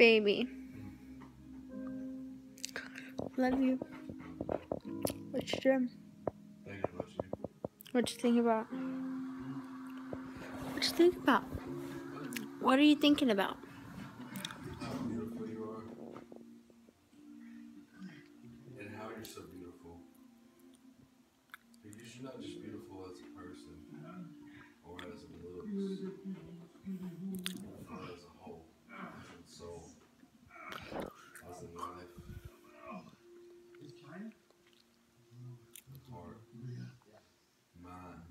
baby. Love you. What you doing? Thinking about you. What you think about? What you think about? What are you thinking about? How beautiful you are. And how you're so beautiful. You're not just beautiful as a person or as a looks, but as a whole, as a soul, as a life, heart, mind.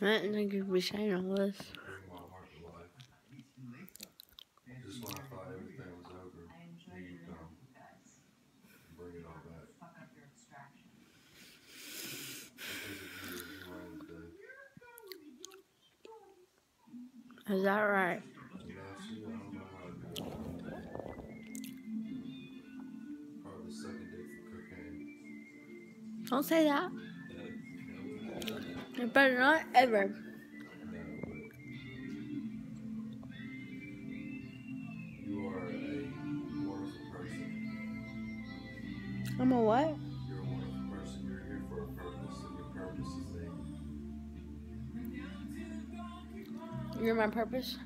I didn't think you'd be saying all this. You bring my heart to life. Just when I thought everything was over, here you come. Bring it all back. Because of you, you are the day. Is that right? Without you, I don't say how You better not ever. You are a wonderful person. I'm a what? You're a wonderful person. You're here for a purpose, and your purpose is me. You're my purpose.